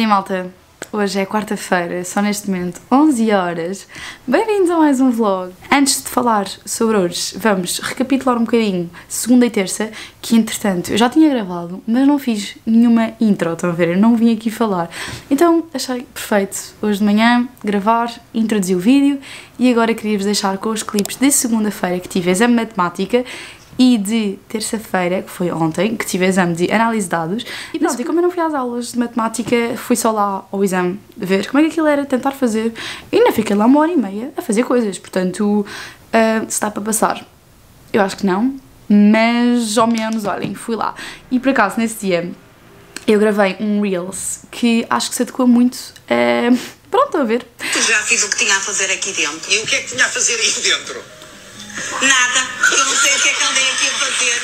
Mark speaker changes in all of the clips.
Speaker 1: dia, malta. Hoje é quarta-feira, só neste momento 11 horas. Bem-vindos a mais um vlog. Antes de falar sobre hoje, vamos recapitular um bocadinho segunda e terça, que entretanto eu já tinha gravado, mas não fiz nenhuma intro, estão a ver? Eu não vim aqui falar. Então achei perfeito hoje de manhã gravar, introduzir o vídeo e agora queria-vos deixar com os clipes de segunda-feira que tive exame de matemática e de terça-feira, que foi ontem, que tive exame de análise de dados. E pronto, e como eu não fui às aulas de matemática, fui só lá ao exame ver como é que aquilo era, tentar fazer. E ainda fiquei lá uma hora e meia a fazer coisas, portanto, uh, se dá para passar. Eu acho que não, mas ao menos, olhem, fui lá. E por acaso, nesse dia, eu gravei um Reels que acho que se adequa muito uh, Pronto, a ver.
Speaker 2: Já fiz o que tinha a fazer aqui dentro.
Speaker 3: E o que é que tinha a fazer aí dentro?
Speaker 2: Nada. Eu não sei o que é que andei aqui a fazer.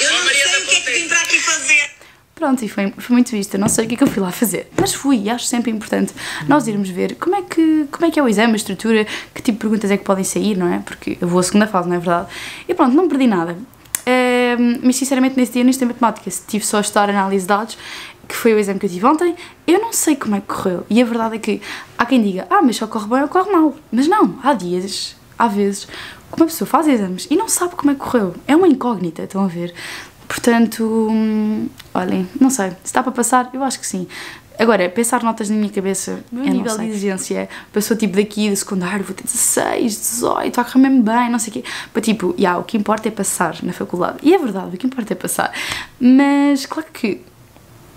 Speaker 2: Eu não sei o que é que vim para aqui fazer.
Speaker 1: Pronto, e foi, foi muito isto. Eu não sei o que é que eu fui lá fazer, mas fui e acho sempre importante nós irmos ver como é, que, como é que é o exame, a estrutura, que tipo de perguntas é que podem sair, não é? Porque eu vou à segunda fase, não é verdade? E pronto, não perdi nada. Ehm, mas sinceramente, nesse dia, neste matemática, se tive só a estudar análise de dados, que foi o exame que eu tive ontem, eu não sei como é que correu. E a verdade é que há quem diga, ah, mas só corre bem ou corre mal. Mas não, há dias, há vezes, que uma pessoa faz exames e não sabe como é que correu. É uma incógnita, estão a ver? Portanto, hum, olhem, não sei, se está para passar, eu acho que sim. Agora, pensar notas na minha cabeça, meu Eu nível de exigência, passou tipo daqui do secundário, vou ter 16, 18, estou a correr mesmo bem, não sei o quê. Para tipo, yeah, o que importa é passar na faculdade. E é verdade, o que importa é passar. Mas, claro que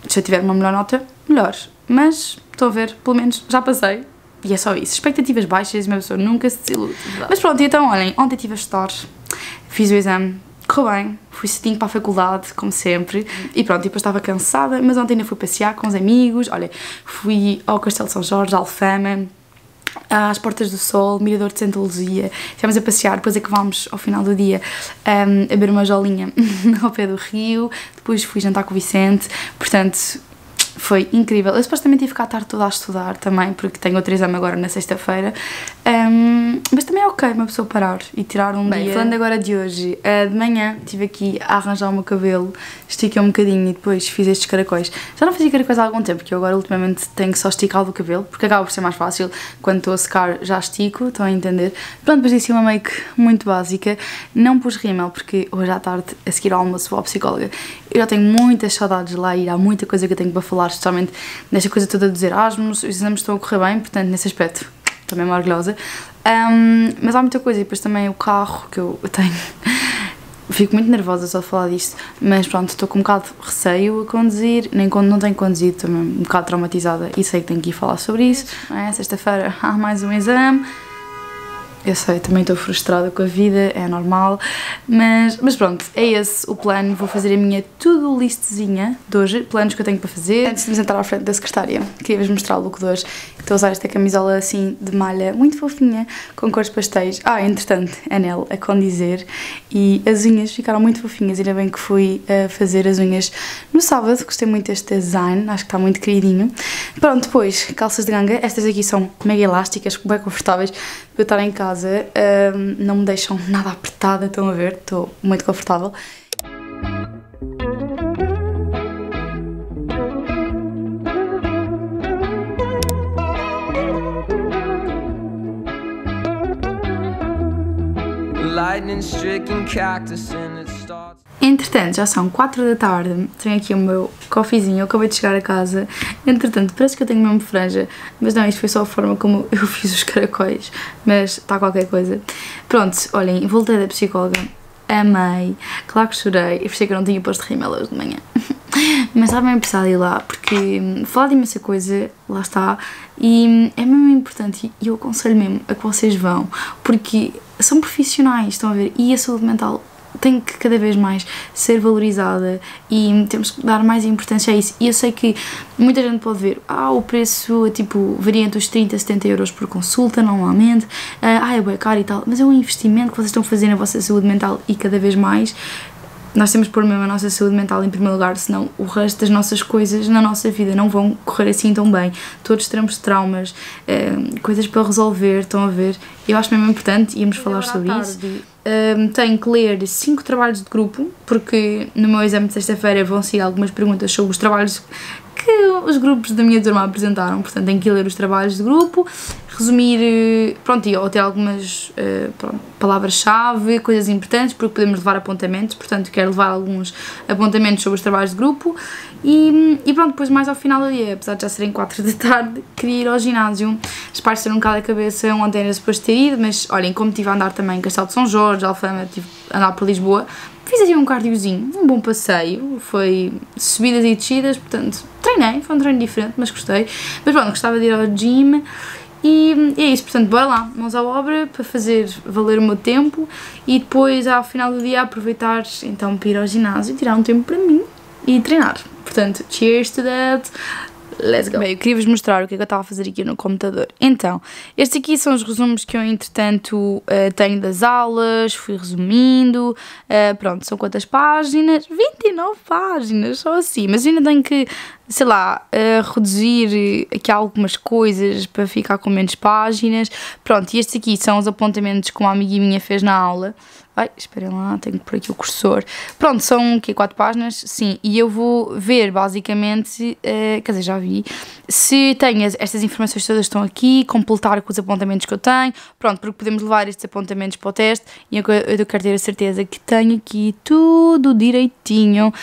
Speaker 1: se eu tiver uma melhor nota, melhor. Mas, estou a ver, pelo menos já passei. E é só isso. Expectativas baixas, uma pessoa nunca se desilude. Mas pronto, então olhem, ontem estive a estudar, fiz o exame, correu bem, fui cedinho para a faculdade, como sempre, e pronto, depois estava cansada, mas ontem ainda fui passear com os amigos, olha, fui ao Castelo de São Jorge, Alfama, às Portas do Sol, Mirador de Santa Luzia, estivemos a passear, depois acabámos ao final do dia um, a beber uma jolinha ao pé do rio, depois fui jantar com o Vicente, portanto foi incrível. Eu supostamente ia ficar a tarde toda a estudar também, porque tenho outro exame agora na sexta-feira, um, mas também é ok uma pessoa parar e tirar um
Speaker 4: Bem,
Speaker 1: dia.
Speaker 4: falando
Speaker 1: agora de hoje, uh, de manhã estive aqui a arranjar o meu cabelo, estiquei um bocadinho e depois fiz estes caracóis. Já não fazia caracóis há algum tempo, porque eu agora ultimamente tenho só esticado o cabelo, porque acaba por ser mais fácil. Quando estou a secar já estico, estão a entender. Pronto, depois disse uma make muito básica. Não pus rímel, porque hoje à tarde, a seguir ao almoço, vou à psicóloga. Eu já tenho muitas saudades de lá ir, há muita coisa que eu tenho para falar, especialmente nesta coisa toda dos Erasmus. Os exames estão a correr bem, portanto, nesse aspecto, também me orgulhosa. Um, mas há muita coisa, e depois também o carro que eu tenho. Fico muito nervosa só de falar disto, mas pronto, estou com um bocado de receio a conduzir, nem quando não tenho conduzido, também um bocado traumatizada e sei que tenho que ir falar sobre isso. É? Sexta-feira há mais um exame. Eu sei, também estou frustrada com a vida, é normal, mas, mas pronto, é esse o plano. Vou fazer a minha to-do listzinha de hoje, planos que eu tenho para fazer. Antes de me sentar à frente da secretária, queria-vos mostrar o look de hoje. Estou a usar esta camisola assim de malha, muito fofinha, com cores pastéis. Ah, entretanto, anel a condizer e as unhas ficaram muito fofinhas. Ainda bem que fui a fazer as unhas no sábado, gostei muito deste design, acho que está muito queridinho. Pronto, depois, calças de ganga, estas aqui são mega elásticas, bem confortáveis para eu estar em casa, Ahm, não me deixam nada apertada, estão a ver, estou muito confortável.
Speaker 5: lightning stricken cactus starts
Speaker 1: Entretanto, já são 4 da tarde, tenho aqui o meu coffeezinho, eu acabei de chegar a casa. Entretanto, parece que eu tenho mesmo franja, mas não, isto foi só a forma como eu fiz os caracóis, mas está qualquer coisa. Pronto, olhem, voltei da psicóloga, amei, claro que chorei, e pensei que eu não tinha posto rímel hoje de manhã. Mas estava bem de ir lá, porque hum, falar de imensa coisa, lá está, e hum, é mesmo importante, e eu aconselho mesmo a que vocês vão, porque são profissionais, estão a ver, e a saúde mental tem que cada vez mais ser valorizada e temos que dar mais importância a isso. E eu sei que muita gente pode ver, ah, o preço tipo, varia entre os 30 a 70 euros por consulta, normalmente, ah, é bem caro e tal, mas é um investimento que vocês estão a fazer na vossa saúde mental e cada vez mais nós temos que pôr mesmo a nossa saúde mental em primeiro lugar, senão o resto das nossas coisas na nossa vida não vão correr assim tão bem. Todos teremos traumas, eh, coisas para resolver, estão a ver? Eu acho mesmo importante, íamos falar sobre isso. Um, tenho que ler cinco trabalhos de grupo, porque no meu exame de sexta-feira vão seguir algumas perguntas sobre os trabalhos que os grupos da minha turma apresentaram. Portanto, tenho que ler os trabalhos de grupo, resumir, eh, pronto, ou ter algumas eh, palavras-chave, coisas importantes, porque podemos levar apontamentos. Portanto, quero levar alguns apontamentos sobre os trabalhos de grupo. E, e pronto, depois mais ao final do dia, apesar de já serem 4 da tarde, queria ir ao ginásio. Esparcer um bocado a cabeça, ontem era suposto ter ido, mas olhem, como estive a andar também em Castelo de São Jorge, Alfama, tive a andar por Lisboa, fiz assim um cardiozinho, um bom passeio, foi subidas e descidas, portanto, treinei, foi um treino diferente, mas gostei. Mas pronto, gostava de ir ao gym e é isso, portanto, bora lá, mãos à obra para fazer valer o meu tempo e depois, ao final do dia, aproveitar então para ir ao ginásio, tirar um tempo para mim e treinar. Portanto, cheers to that. Let's go. Bem, eu queria vos mostrar o que é que eu estava a fazer aqui no computador. Então, estes aqui são os resumos que eu, entretanto, uh, tenho das aulas, fui resumindo. Uh, pronto, são quantas páginas? 29 páginas, só assim. Mas ainda tenho que, sei lá, uh, reduzir aqui algumas coisas para ficar com menos páginas. Pronto, e estes aqui são os apontamentos que uma amiga minha fez na aula. Ai, esperem lá, tenho pôr aqui o cursor. Pronto, são aqui quatro páginas, sim, e eu vou ver basicamente, uh, quer dizer, já vi, se tenho as, estas informações todas estão aqui, completar com os apontamentos que eu tenho, pronto, porque podemos levar estes apontamentos para o teste e eu, eu quero ter a certeza que tenho aqui tudo direitinho.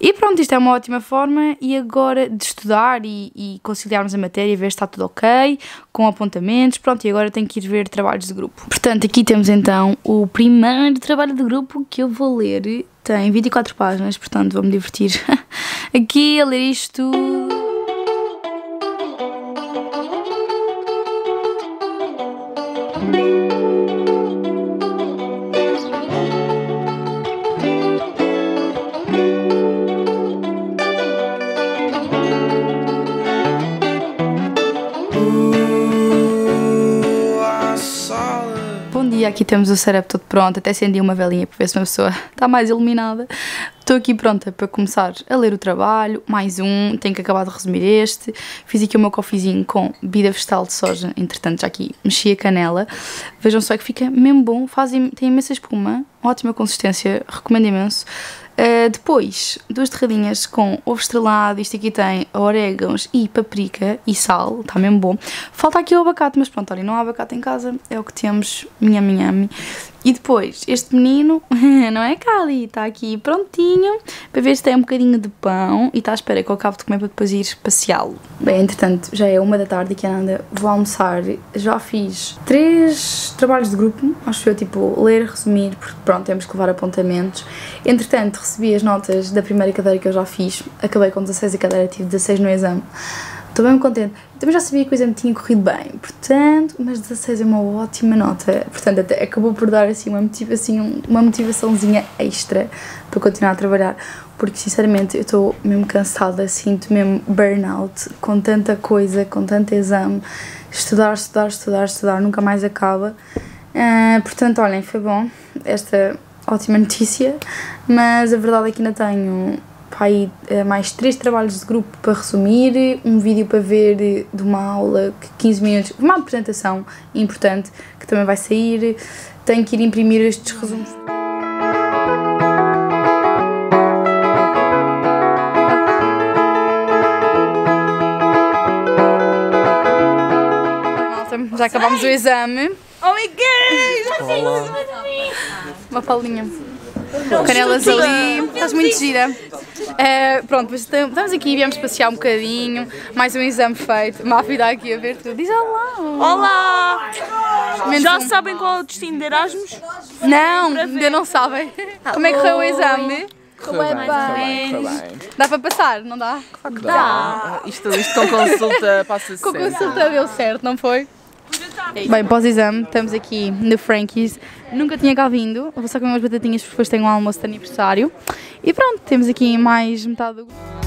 Speaker 1: E pronto, isto é uma ótima forma e agora de estudar e, e conciliarmos a matéria, ver se está tudo ok, com apontamentos, pronto, e agora tenho que ir ver trabalhos de grupo. Portanto, aqui temos então o primeiro trabalho de grupo que eu vou ler, tem 24 páginas, portanto vou-me divertir aqui a ler isto. Bom dia, aqui temos o setup todo pronto, até acendi uma velinha para ver se uma pessoa está mais iluminada. Estou aqui pronta para começar a ler o trabalho, mais um, tenho que acabar de resumir este. Fiz aqui o meu coffeezinho com bebida vegetal de soja, entretanto já aqui mexi a canela. Vejam só que fica mesmo bom, faz, tem imensa espuma, ótima consistência, recomendo imenso. Uh, depois, duas terradinhas com ovo estrelado, isto aqui tem orégãos e paprika e sal, está mesmo bom. Falta aqui o abacate, mas pronto, olha, não há abacate em casa, é o que temos, minha minha E depois, este menino, não é Cali, está aqui prontinho, para ver se tem um bocadinho de pão e está à espera que eu acabe de comer para depois ir passeá-lo. Bem, entretanto, já é uma da tarde aqui anda, vou almoçar, já fiz três trabalhos de grupo, acho eu, tipo, ler, resumir, porque pronto, temos que levar apontamentos. Entretanto, recebi as notas da primeira cadeira que eu já fiz, acabei com 16 a cadeira, tive 16 no exame. Estou bem contente. Também já sabia que o exame tinha corrido bem, portanto, mas 16 é uma ótima nota. Portanto, até acabou por dar assim uma, motivação, uma motivaçãozinha extra para continuar a trabalhar, porque sinceramente eu estou mesmo cansada, sinto mesmo burnout com tanta coisa, com tanto exame. Estudar, estudar, estudar, estudar, nunca mais acaba. Uh, portanto, olhem, foi bom esta ótima notícia, mas a verdade é que ainda tenho pá, aí, mais três trabalhos de grupo para resumir, um vídeo para ver de uma aula, 15 minutos, uma apresentação importante que também vai sair. Tenho que ir imprimir estes resumos. Já acabamos o exame.
Speaker 4: Oh my god!
Speaker 1: Uma palhinha. Canelas ali, estás muito gira. Uh, pronto, mas estamos aqui, viemos passear um bocadinho, mais um exame feito. Mafi dá aqui a ver tudo. Diz olá!
Speaker 4: Olá!
Speaker 1: Menos
Speaker 4: Já
Speaker 1: um.
Speaker 4: sabem qual é o destino de Erasmus?
Speaker 1: Não, ainda não sabem. Como é que correu o exame?
Speaker 6: Correu bem, correu bem.
Speaker 1: Dá para passar, não dá?
Speaker 6: Dá. Isto, isto com consulta passa-se
Speaker 1: Com consulta deu certo, não foi? Bem, pós-exame, estamos aqui no Frankie's. Nunca tinha cá vindo, vou só comer umas batatinhas porque depois tenho um almoço de aniversário. E pronto, temos aqui mais metade do.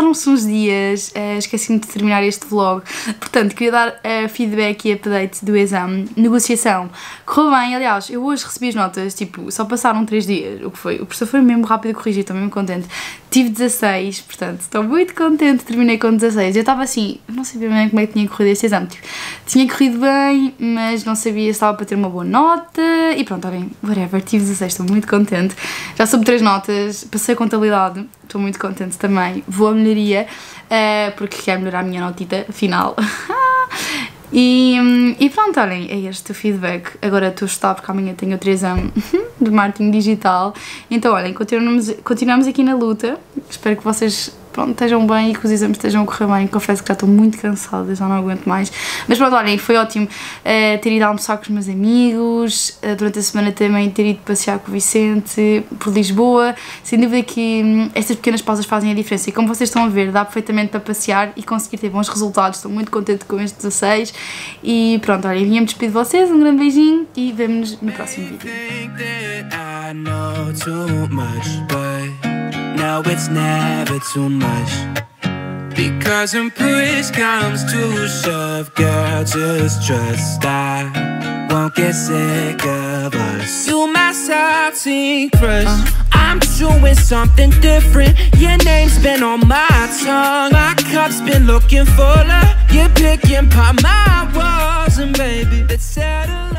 Speaker 1: Passaram-se uns dias, eh, esqueci-me de terminar este vlog, portanto, queria dar eh, feedback e update do exame. Negociação, correu bem, aliás, eu hoje recebi as notas, tipo, só passaram 3 dias, o que foi? O professor foi mesmo rápido a corrigir, estou mesmo contente. Tive 16, portanto, estou muito contente, terminei com 16. Eu estava assim, não sabia bem como é que tinha corrido este exame, tipo, tinha corrido bem, mas não sabia se estava para ter uma boa nota, e pronto, olhem, whatever, tive 16, estou muito contente. Já soube 3 notas, passei a contabilidade, estou muito contente também. Vou à melhoria, eh, porque quero melhorar a minha notita final. E, e pronto, olhem, é este o feedback. Agora estou a estudar porque amanhã tenho outro exame de marketing digital. Então, olhem, continuamos, continuamos aqui na luta. Espero que vocês pronto, estejam bem e que os exames estejam a correr bem. Confesso que já estou muito cansada, já não aguento mais. Mas pronto, olhem, foi ótimo eh, ter ido almoçar com os meus amigos, eh, durante a semana também ter ido passear com o Vicente por Lisboa. Sem dúvida que hum, estas pequenas pausas fazem a diferença e como vocês estão a ver, dá perfeitamente para passear e conseguir ter bons resultados. Estou muito contente com este 16 e pronto, olhem, vinha-me despedir de vocês, um grande beijinho e vemo-nos no próximo vídeo.
Speaker 7: Now it's never too much. Because when push comes to shove, girl, just trust I won't get sick of us. You my salty crush. I'm doing something different. Your name's been on my tongue. My cup's been looking fuller. You're picking by my walls, and baby, let's settle.